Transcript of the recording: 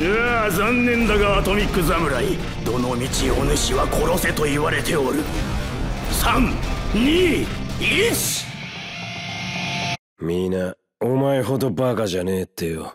いや残念だがアトミック侍。どの道お主は殺せと言われておる。321皆お前ほどバカじゃねえってよ。